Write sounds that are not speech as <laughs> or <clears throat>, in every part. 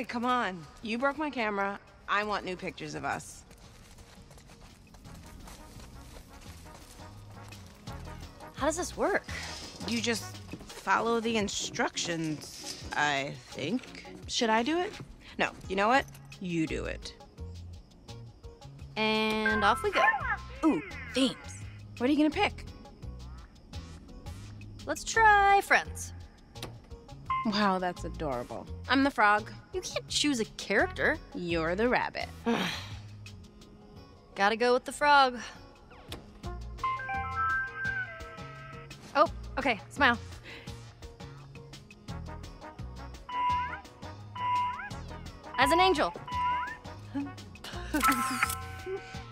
Ellie, come on. You broke my camera. I want new pictures of us. How does this work? You just follow the instructions, I think. Should I do it? No, you know what? You do it. And off we go. Ooh, themes. What are you gonna pick? Let's try friends. Wow, that's adorable. I'm the frog. You can't choose a character. You're the rabbit. <sighs> Gotta go with the frog. Oh, okay, smile. As an angel. <laughs>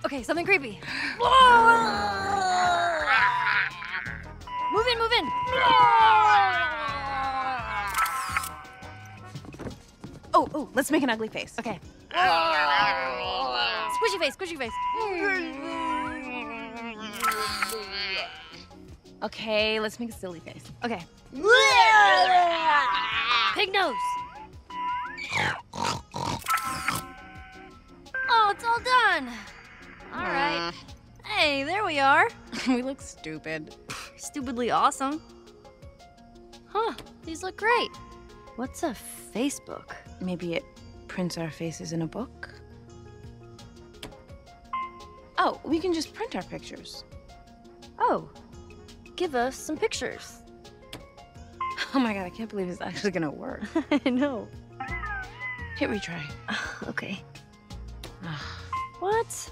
okay, something creepy. <gasps> move in, move in. <laughs> Oh, let's make an ugly face. Okay. Squishy face, squishy face. Okay, let's make a silly face. Okay. Pig nose. <laughs> Oh, it's all done. All right. Hey, there we are. <laughs> we look stupid. Stupidly awesome. Huh, these look great. What's a Facebook? Maybe it prints our faces in a book? Oh, we can just print our pictures. Oh, give us some pictures. <laughs> Oh my god, I can't believe it's actually gonna work. <laughs> I know. Hit retry. <sighs> Okay. <sighs> What?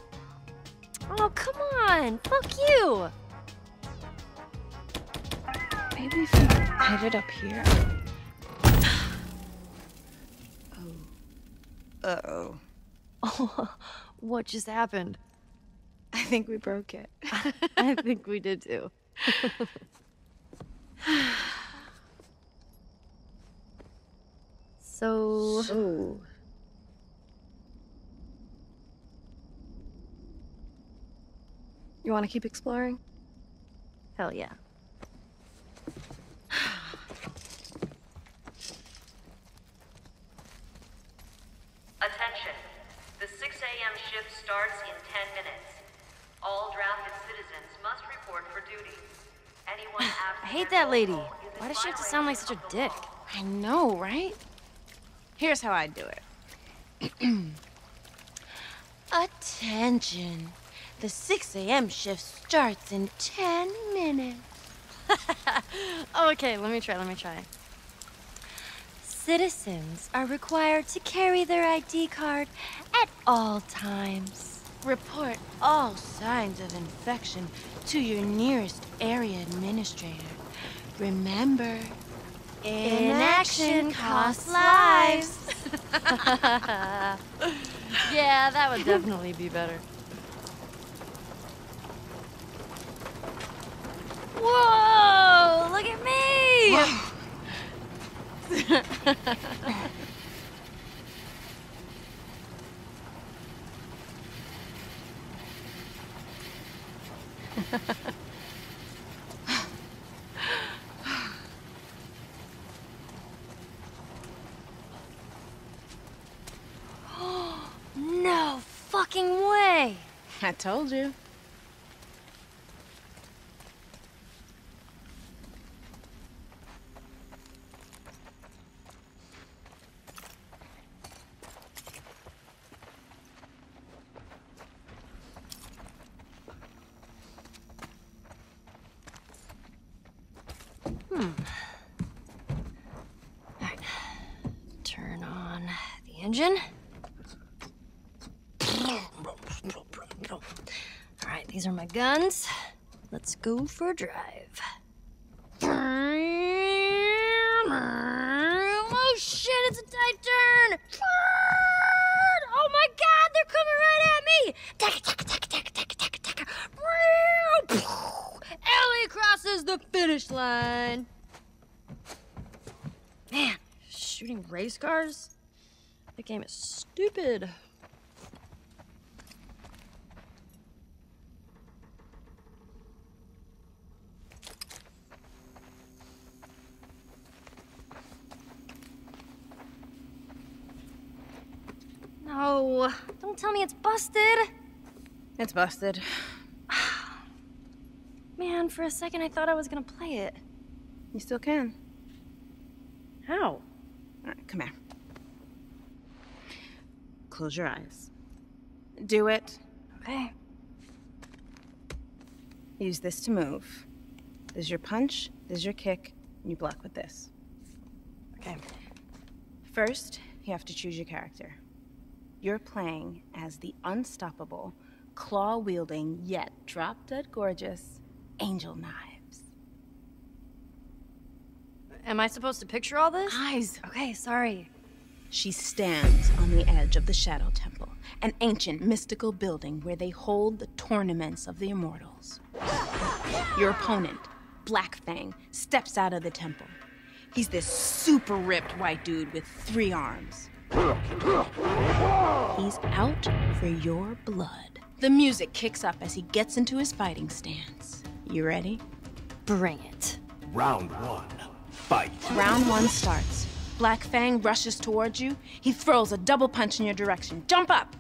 Oh, come on. Fuck you. Maybe if we put it up here. Uh-oh. Oh, <laughs> what just happened? I think we broke it. <laughs> I think we did too. <laughs> so, Oh. You want to keep exploring? hell yeah. Attention. The 6 a.m. shift starts in 10 minutes. All drafted citizens must report for duty. Anyone absent I hate that lady. local is in Why does she have to sound like such a dick? I know, right? Here's how I do it. <clears throat> Attention. The 6 a.m. shift starts in 10 minutes. <laughs> Okay, let me try, let me try. Citizens are required to carry their ID card at all times. Report all signs of infection to your nearest area administrator. Remember, inaction costs lives. <laughs> yeah, that would definitely be better. Whoa! Look at me! <laughs> <laughs> <gasps> no fucking way! I told you. Turn on the engine. All right, these are my guns. Let's go for a drive. Oh shit, it's a tight turn! Oh my god, they're coming right at me! Taka, taka, taka, taka, taka, taka, taka. Ellie crosses the finish line. Man, shooting race cars? The game is stupid. No, don't tell me it's busted. It's busted. <sighs> Man, for a second I thought I was gonna play it. You still can. How? All right, come here. Close your eyes. Do it. Okay. Use this to move. This is your punch, this is your kick, and you block with this. Okay. First, you have to choose your character. You're playing as the unstoppable, claw wielding, yet drop dead gorgeous Angel Knives. Am I supposed to picture all this? Eyes! Okay, sorry. She stands on the edge of the Shadow Temple, an ancient mystical building where they hold the tournaments of the immortals. Your opponent, Black Fang, steps out of the temple. He's this super ripped white dude with three arms. He's out for your blood. The music kicks up as he gets into his fighting stance. You ready? Bring it. Round one. Fight. Round one starts. Black Fang rushes towards you. He throws a double punch in your direction. Jump up!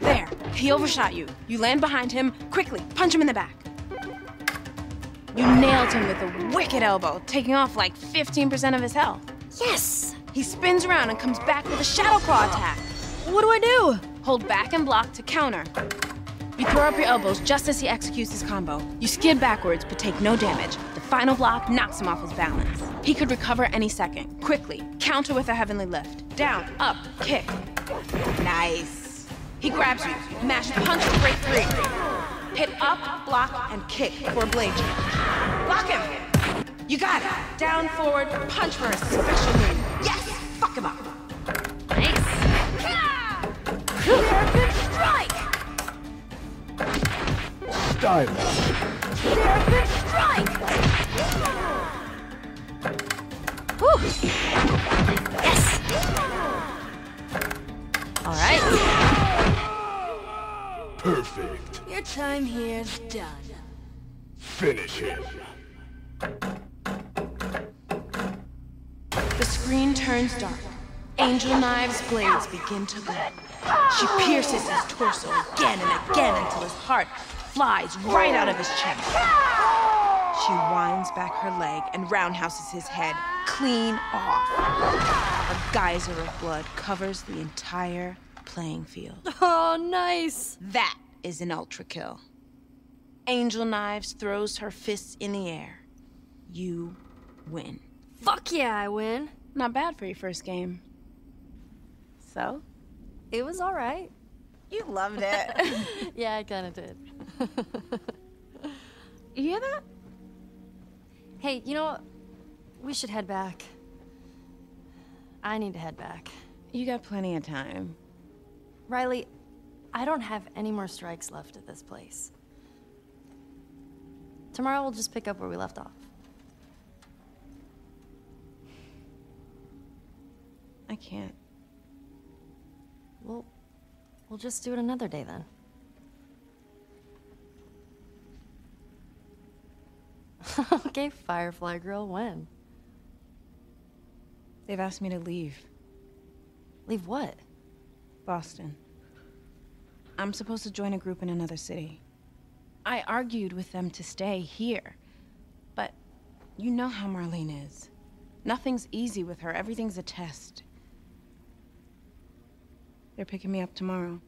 There, he overshot you. You land behind him. Quickly, punch him in the back. You nailed him with a wicked elbow, taking off like 15% of his health. Yes! He spins around and comes back with a Shadow Claw attack. What do I do? Hold back and block to counter. You throw up your elbows just as he executes his combo. You skid backwards but take no damage. The final block knocks him off his balance. He could recover any second. Quickly, counter with a heavenly lift. Down, up, kick. Nice. He grabs you, mash punch to break free. Hit up, block, and kick for a blade change. Block him! You got it! Down, forward, punch for a special move. Yes! on. Nice. American strike! Stylish. American strike! Whew. Yes! All right. Perfect. Your time here's done. Finish him. The screen turns dark. Angel Knives' blades begin to glow. She pierces his torso again and again until his heart flies right out of his chest. She winds back her leg and roundhouses his head clean off. A geyser of blood covers the entire playing field. Oh, nice. That is an ultra kill. Angel Knives throws her fists in the air. You win. Fuck yeah, I win. Not bad for your first game. So? It was all right. You loved it. <laughs> <laughs> Yeah, I kind of did. <laughs> you hear that? Hey, you know? We should head back. I need to head back. You got plenty of time. Riley, I don't have any more strikes left at this place. Tomorrow we'll just pick up where we left off. I can't. We'll, we'll just do it another day then. <laughs> okay, Firefly Girl, when? They've asked me to leave Leave what? Boston. I'm supposed to join a group in another city. I argued with them to stay here. But you know how Marlene is. Nothing's easy with her, everything's a test. They're picking me up tomorrow.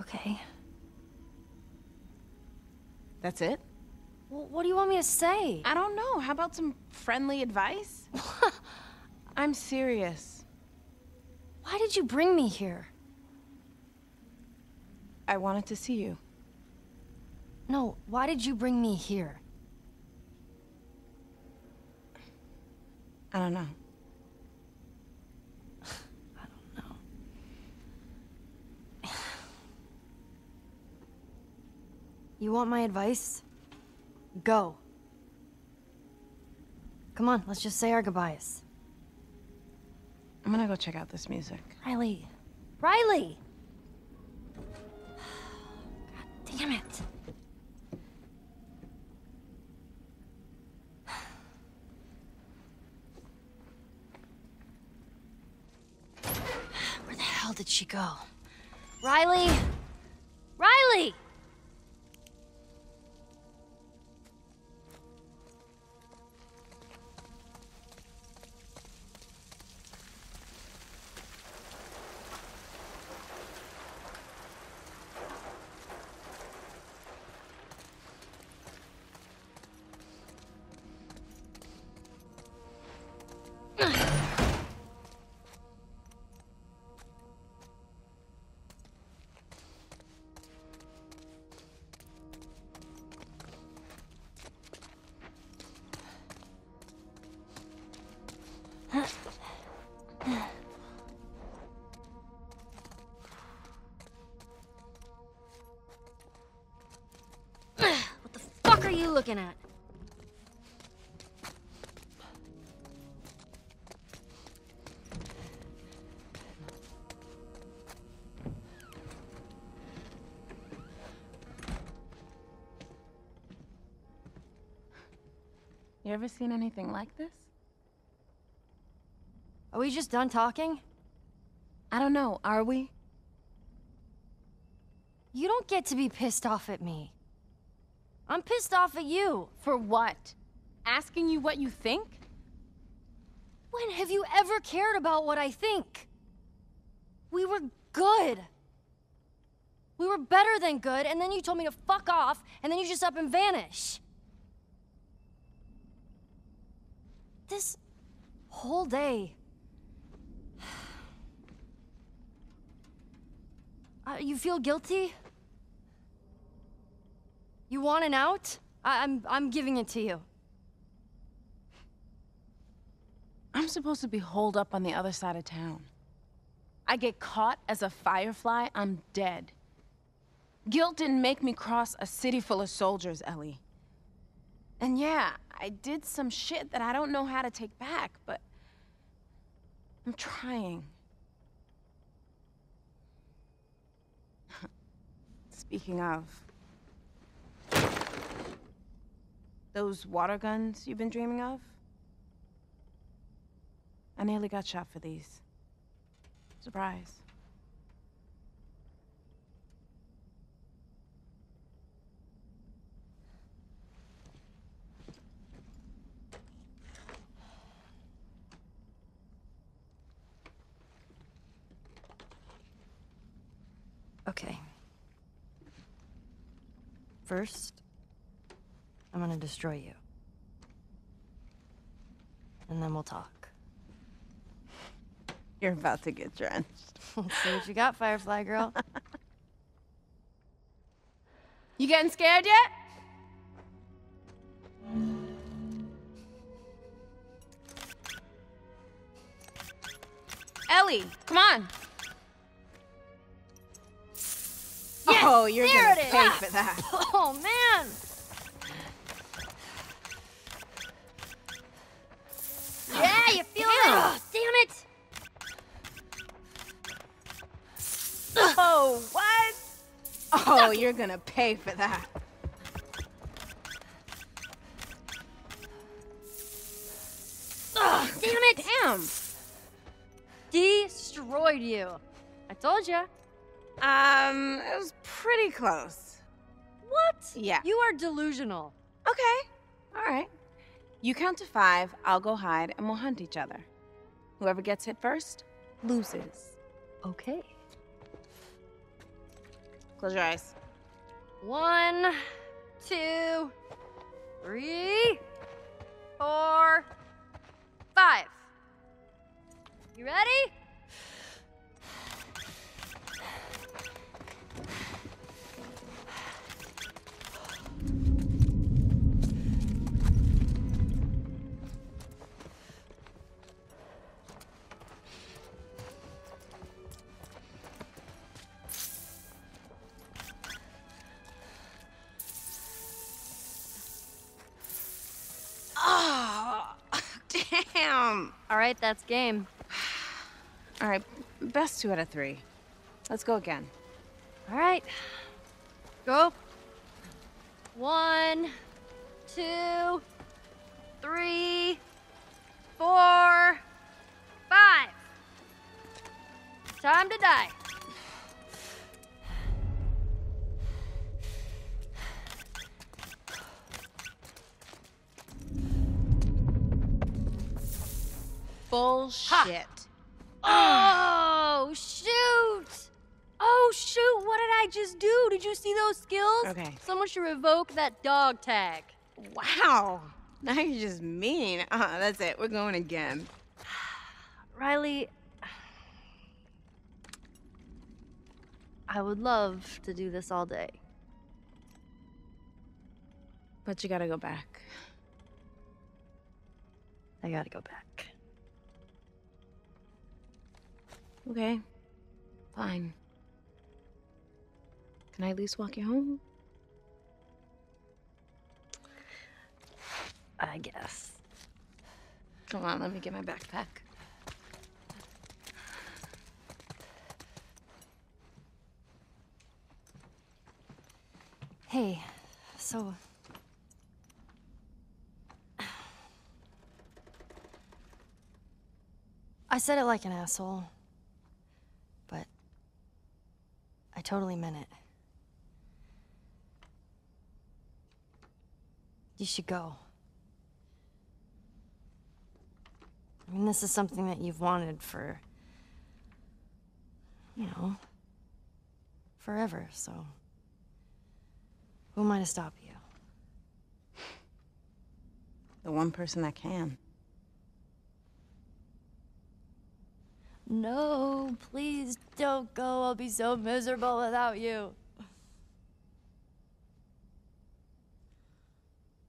Okay. That's it? Well, what do you want me to say? I don't know. How about some friendly advice? <laughs> I'm serious. Why did you bring me here? I wanted to see you. No, why did you bring me here? I don't know. I don't know. you want my advice? Go. Come on, let's just say our goodbyes. I'm gonna go check out this music. Riley. Riley! <sighs> God damn it. hell did she go? Riley! Riley! Looking at? You ever seen anything like this? Are we just done talking? I don't know, are we? You don't get to be pissed off at me. I'm pissed off at you. For what? Asking you what you think? When have you ever cared about what I think? We were good. We were better than good, and then you told me to fuck off, and then you just up and vanish. This whole day. <sighs> Uh, you feel guilty? You want an out? I- I'm I'm giving it to you. I'm supposed to be holed up on the other side of town. I get caught as a firefly, I'm dead. Guilt didn't make me cross a city full of soldiers, Ellie. And yeah, I did some shit that I don't know how to take back, but I'm trying. <laughs> Speaking of, those water guns you've been dreaming of? I nearly got shot for these. Surprise. Okay. First, I'm gonna destroy you. And then we'll talk. <laughs> You're about to get drenched. Let's <laughs> see what you got, Firefly Girl. <laughs> You getting scared yet? Ellie, come on. oh, you're there gonna it is. pay for that. oh, man! Yeah, you feel it? Oh, damn it! Oh, what? Oh, you're gonna pay for that. Damn it! Damn. Destroyed you. I told you. Um, it was pretty close. What? Yeah. You are delusional. Okay. All right. You count to five, I'll go hide, and we'll hunt each other. Whoever gets hit first loses. Okay. Close your eyes. One, two, three, four, five. You ready? Right, that's game. <sighs> All right, best two out of three. Let's go again. All right. Go. One, two, three, four, five. Time time to die. Bullshit. Oh, shoot! Oh, shoot, what did I just do? Did you see those skills? Okay. Someone should revoke that dog tag. Wow. Now you're just mean. Uh, that's it. We're going again. <sighs> Riley, I would love to do this all day. But you gotta go back. I gotta go back. Okay. Fine. Can I at least walk you home? I guess. Come on, let me get my backpack. Hey, so. <sighs> I said it like an asshole, but I totally meant it. You should go. I mean, this is something that you've wanted for, you know, forever, so. Who am I to stop you? The one person that can. No, please don't go. I'll be so miserable without you.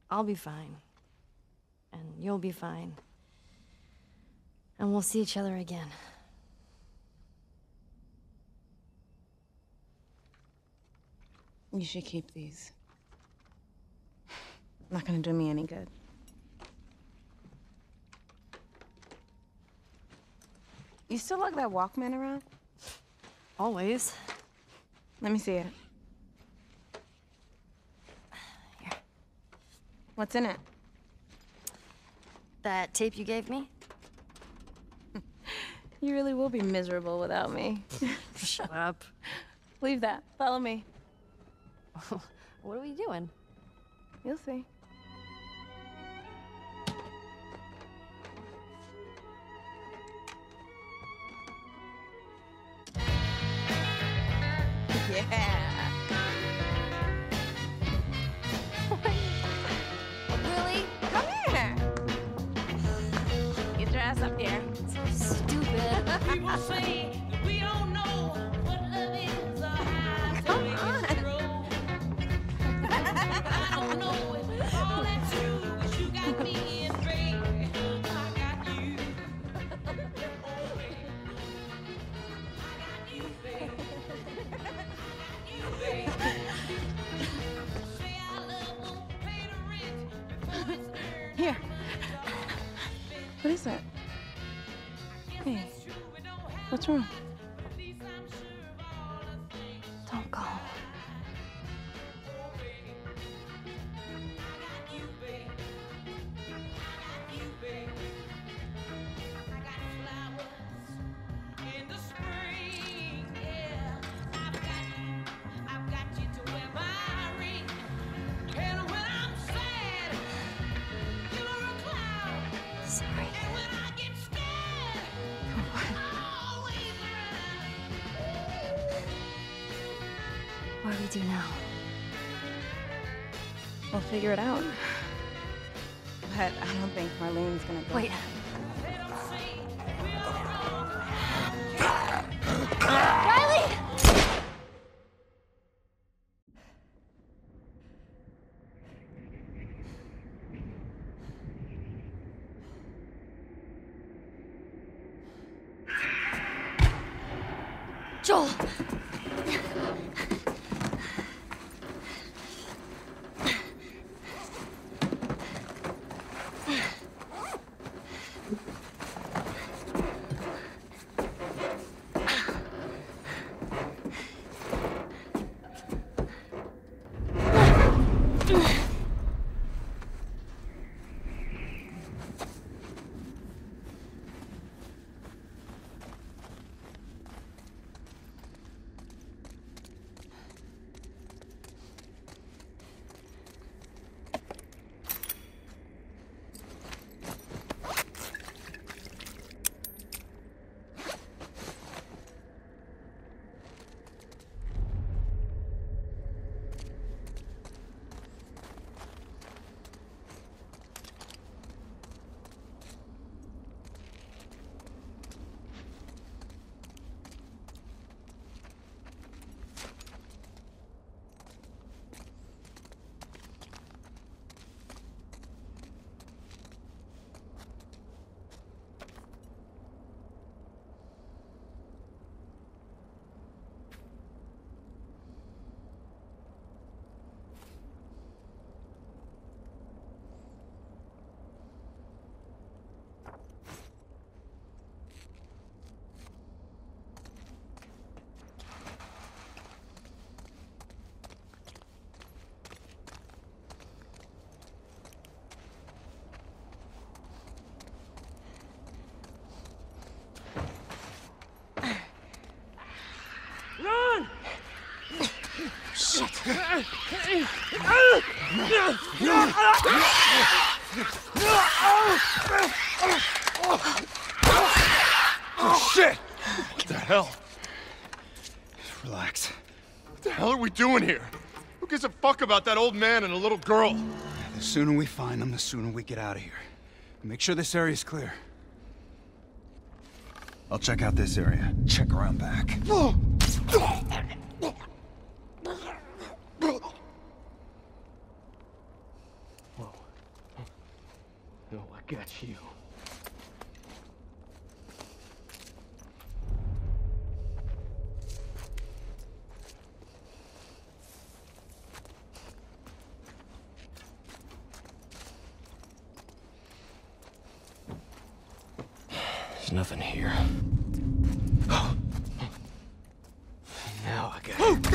I'll be fine. And you'll be fine. And we'll see each other again. You should keep these. Not gonna do me any good. You still lug that Walkman around? Always. Let me see it. Here. What's in it? That tape you gave me? <laughs> You really will be miserable without me. <laughs> Shut up. Leave that. Follow me. <laughs> What are we doing? You'll see. Do now? We'll figure it out. But I don't think Marlene's gonna go. Wait. Oh, shit! What the hell? Relax. What the hell are we doing here? Who gives a fuck about that old man and a little girl? The sooner we find them, the sooner we get out of here. Make sure this area's clear. I'll check out this area. Check around back. No, I got you. There's nothing here. Now I got it.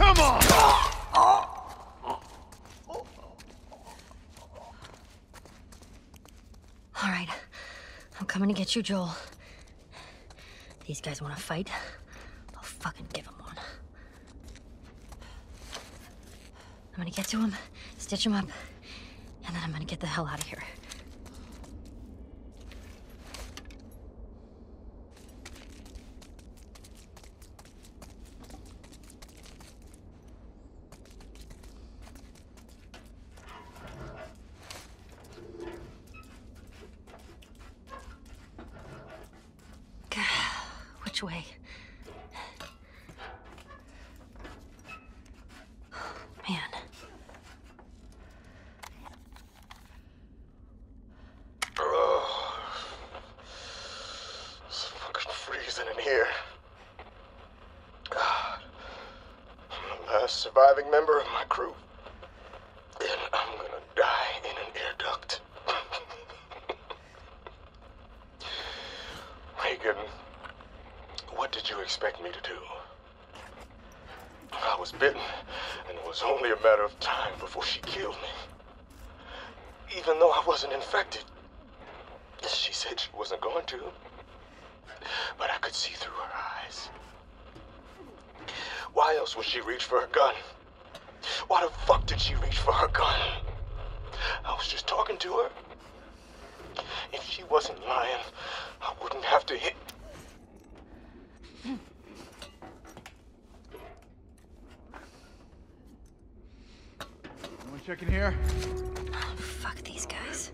Come on! All right. I'm coming to get you, Joel. These guys want to fight? I'll fucking give them one. I'm gonna get to him, stitch him up, and then I'm gonna get the hell out of here. Which way? Man. It's fucking freezing in here. God. I'm the last surviving member of my crew. And I'm gonna die in an air duct. Reagan, what did you expect me to do? I was bitten, and it was only a matter of time before she killed me. Even though I. She said she wasn't going to. But I could see through her eyes. Why else would she reach for her gun? Why the fuck did she reach for her gun? I was just talking to her. If she wasn't lying, I wouldn't have to hit. Anyone checking here? Oh, fuck these guys.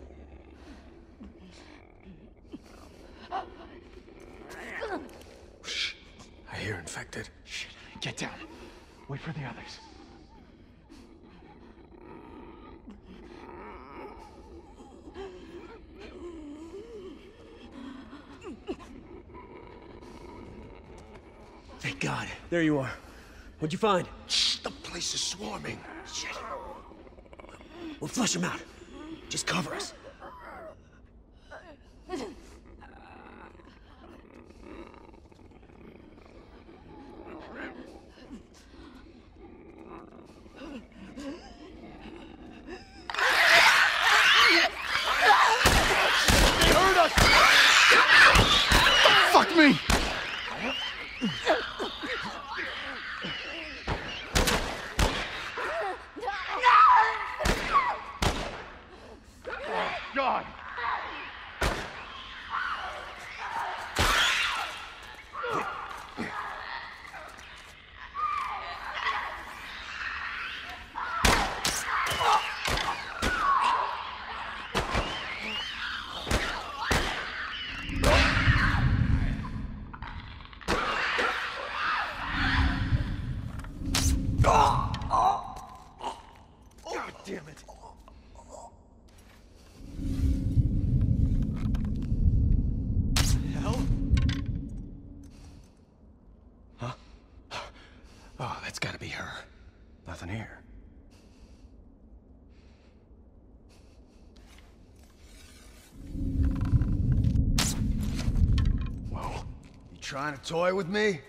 I hear infected. Shit, get down. Wait for the others. Thank God. There you are. What'd you find? Shh, the place is swarming. Shit. We'll flush them out. Just cover us. That's gotta be her. Nothing here. Whoa. You trying to toy with me?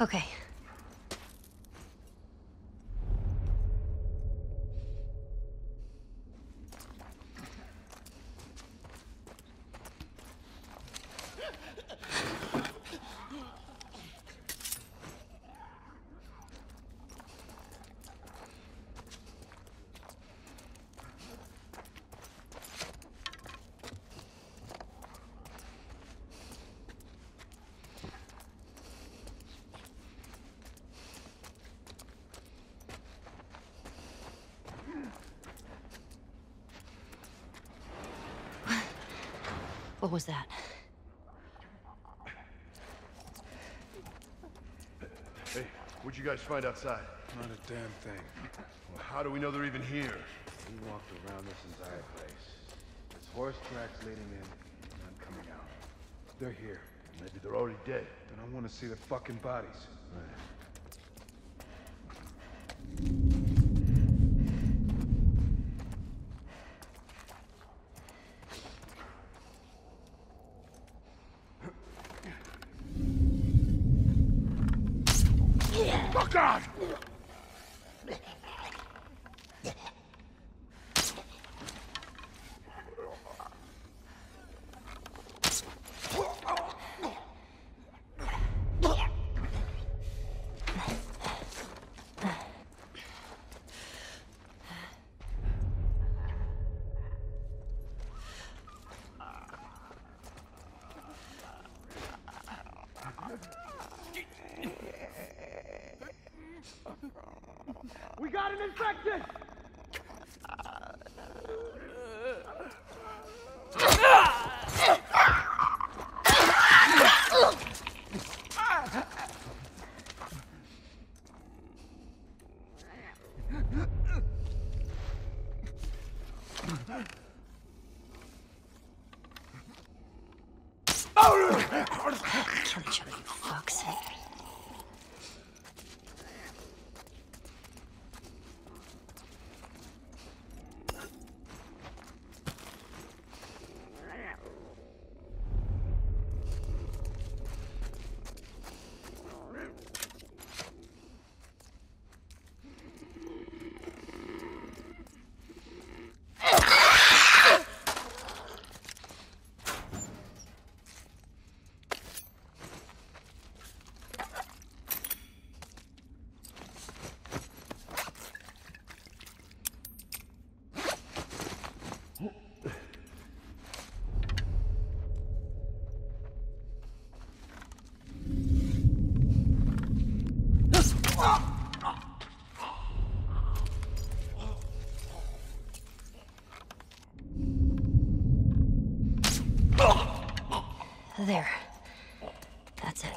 Okay. What was that? Hey, what'd you guys find outside? Not a damn thing. Well, how do we know they're even here? We walked around this entire place. There's horse tracks leading in, none coming out. They're here. Maybe they're already dead. Then I want to see their fucking bodies. Oh, There. That's it.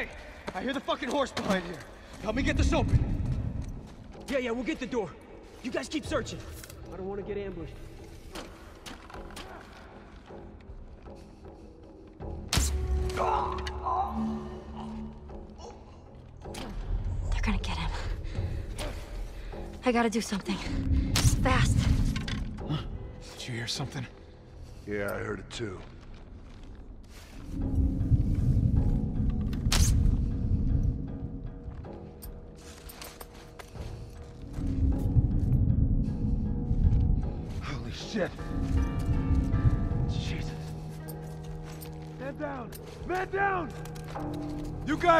Hey, I hear the fucking horse behind here. Help me get this open. Yeah, yeah, we'll get the door. You guys keep searching. I don't want to get ambushed. They're gonna get him. I gotta do something. Fast. Huh? Did you hear something? Yeah, I heard it too.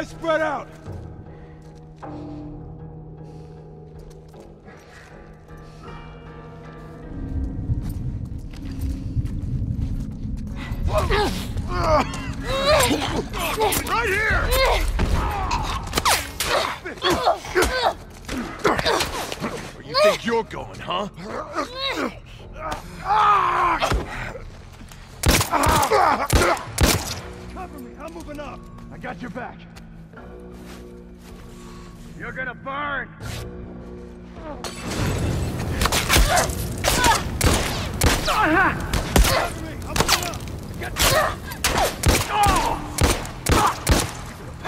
Guys spread out! Right here! Where you think you're going, huh?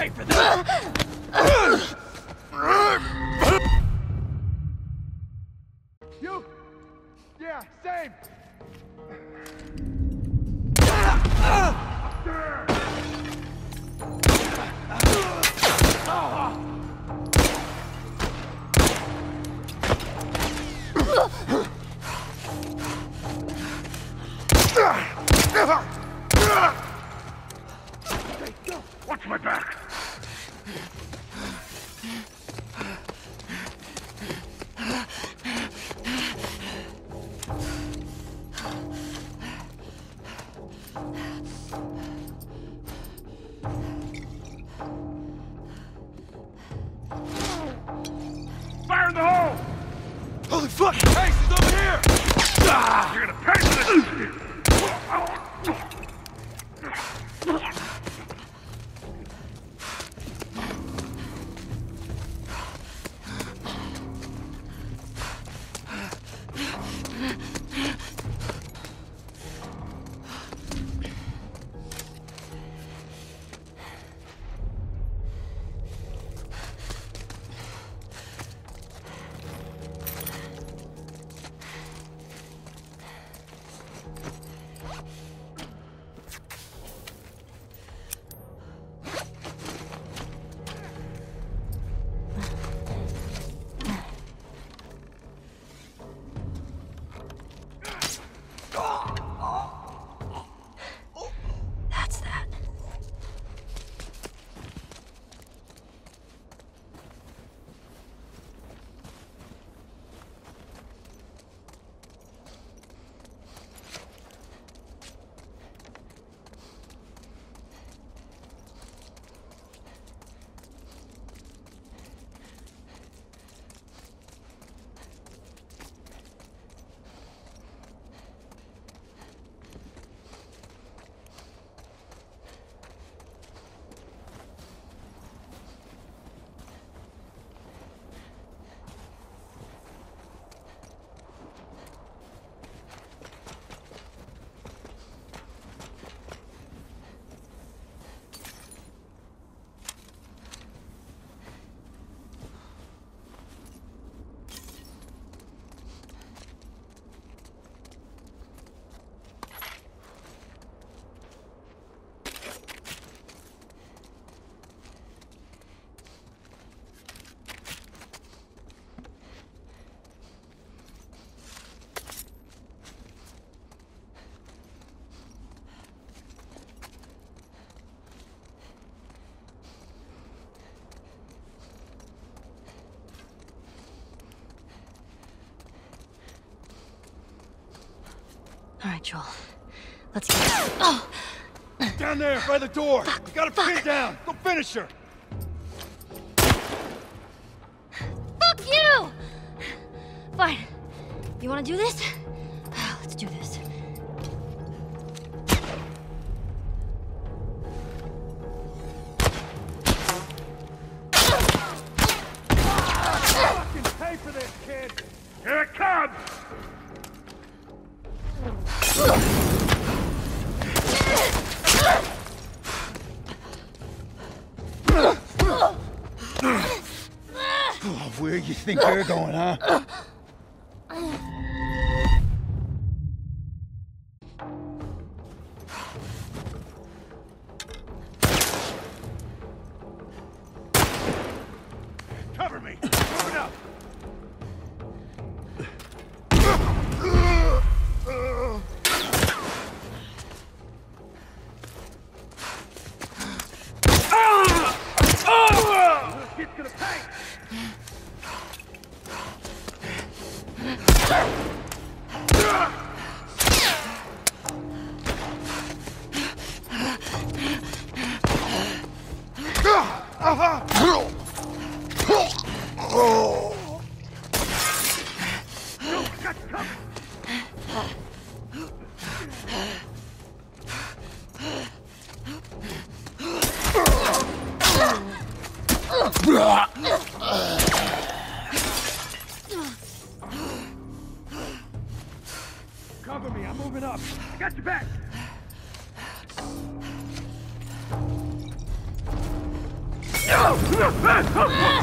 Pay for this! All right, Joel. Let's get. Oh, Down there, by the door. You gotta her pinned down. Go finish her. fuck you! Fine. You want to do this? Going, huh? Cover me. I'm moving up. I got your back. Cover <laughs>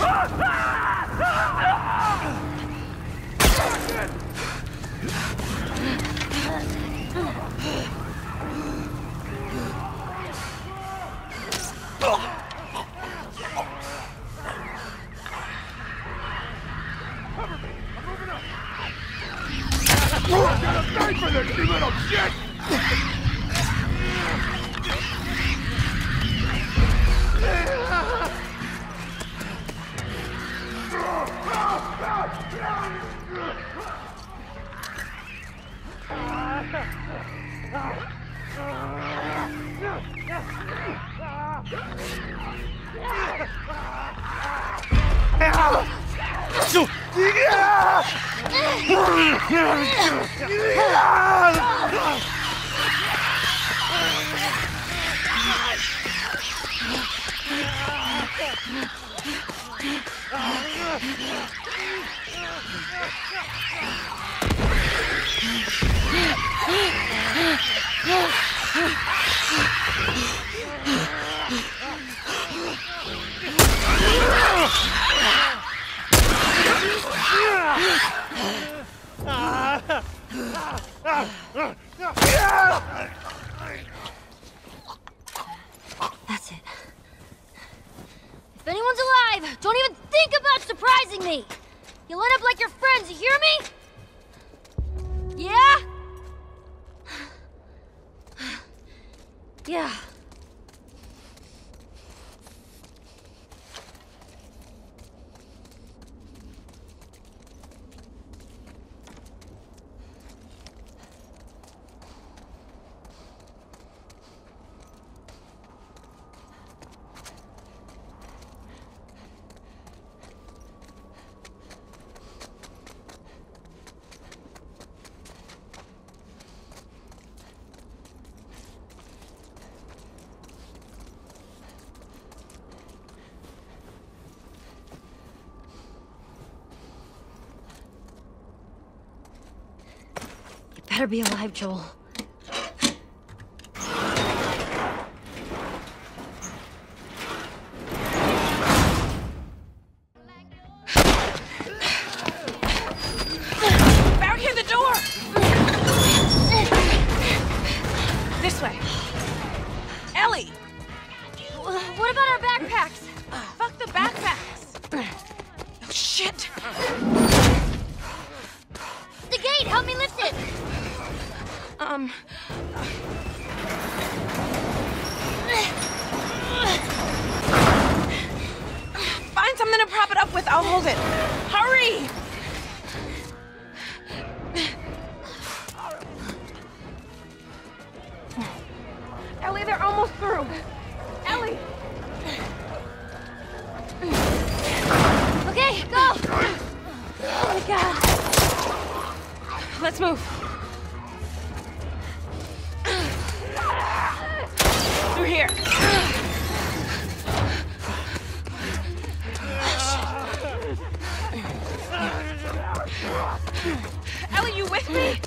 That's it. If anyone's alive, don't even think about surprising me! You'll end up like your friends, you hear me? Yeah? <sighs> Yeah. Better be alive, Joel. Um... Find something to prop it up with. I'll hold it. Hurry! Ellie, they're almost through. Ellie! Okay, go! Oh my god. Let's move. Here. Ellie, you with me?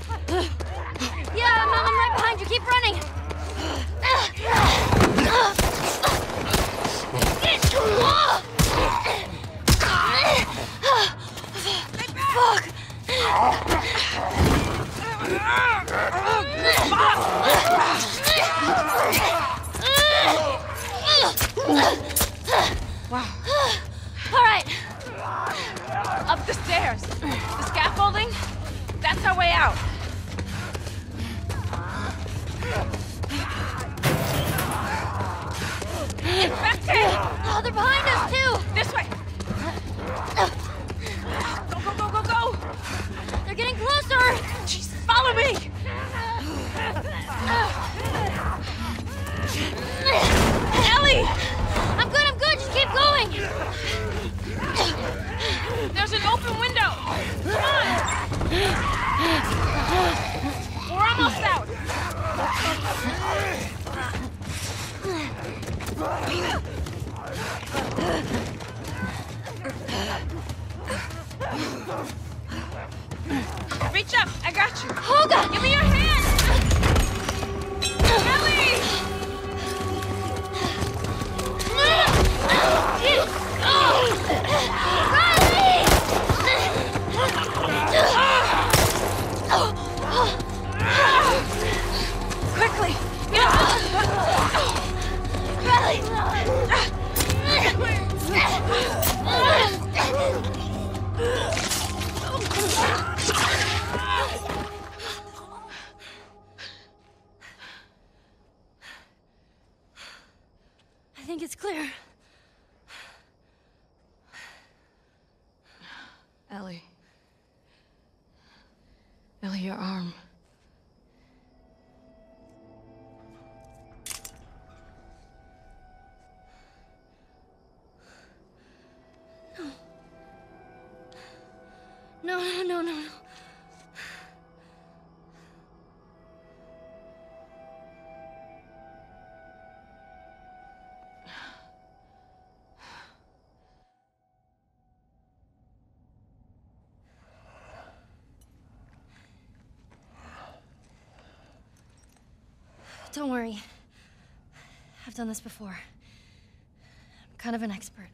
Don't worry. I've done this before. I'm kind of an expert.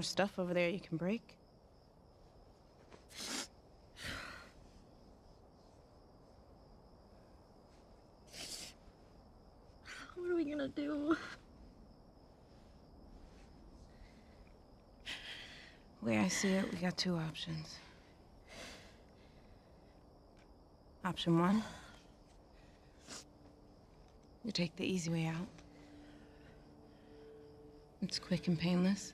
More stuff over there you can break. What are we gonna do? The way I see it, we got two options. Option one you take the easy way out. It's quick and painless.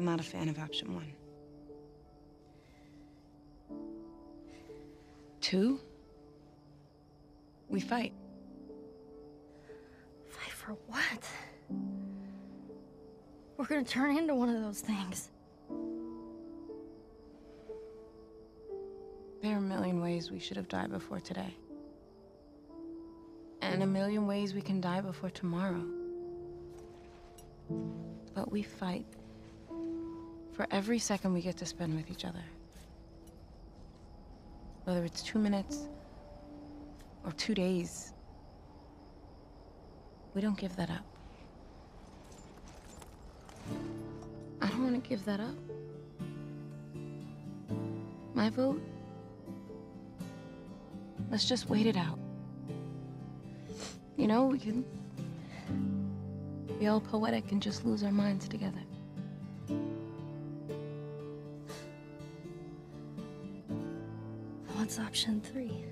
I'm not a fan of option one. Two, we fight. Fight for what? We're gonna turn into one of those things. There are a million ways we should have died before today. And a million ways we can die before tomorrow. But we fight for every second we get to spend with each other. Whether it's two minutes or two days, we don't give that up. I don't want to give that up. My vote Let's just wait it out. You know, we can Be all poetic and just lose our minds together. What's option three?